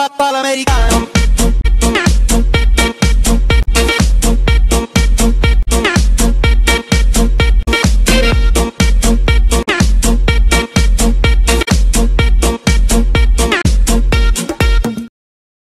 pa, pa l'americano